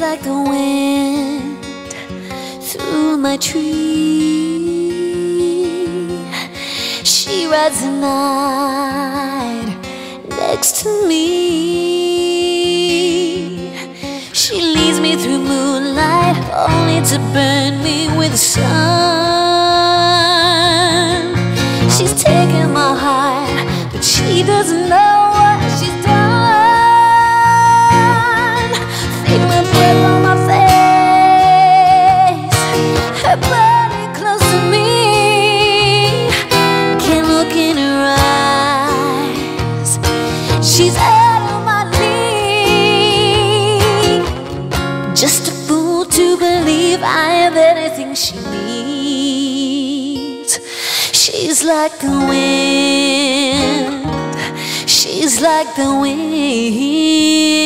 like the wind through my tree. She rides the night next to me. She's